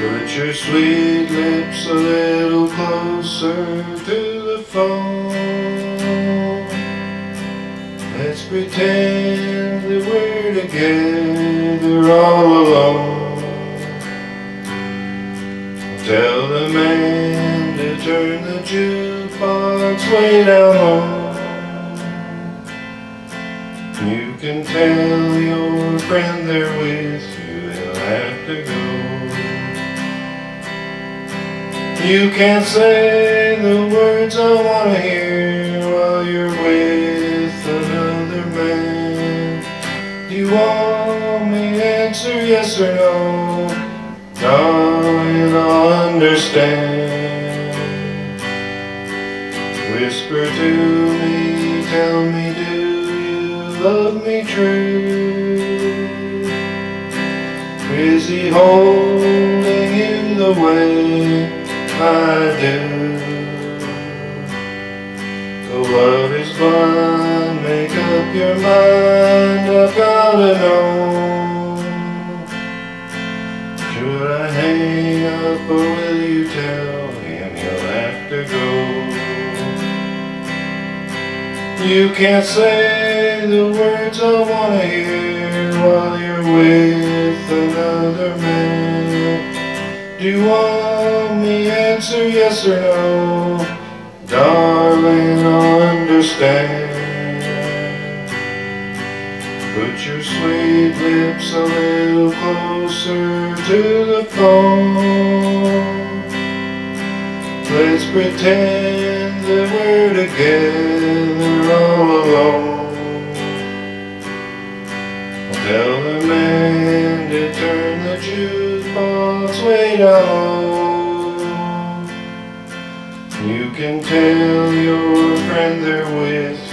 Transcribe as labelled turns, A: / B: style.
A: Put your sweet lips a little closer to the phone. Let's pretend that we're together all alone. Tell the man to turn the jukebox way down low. You can tell your friend there with you, they'll have to go. You can't say the words I wanna hear while you're with another man. Do you want me to answer yes or no? Darling, I'll understand. Whisper to me, tell me, do you love me true? Is he holding you the way Do? Though love is blind, make up your mind, I've gotta know. Should I hang up or will you tell him he'll have to go? You can't say the words I wanna hear while you're Do you want me to answer yes or no? Darling, understand. Put your sweet lips a little closer to the phone. Let's pretend that we're together all alone. You can tell your friend there with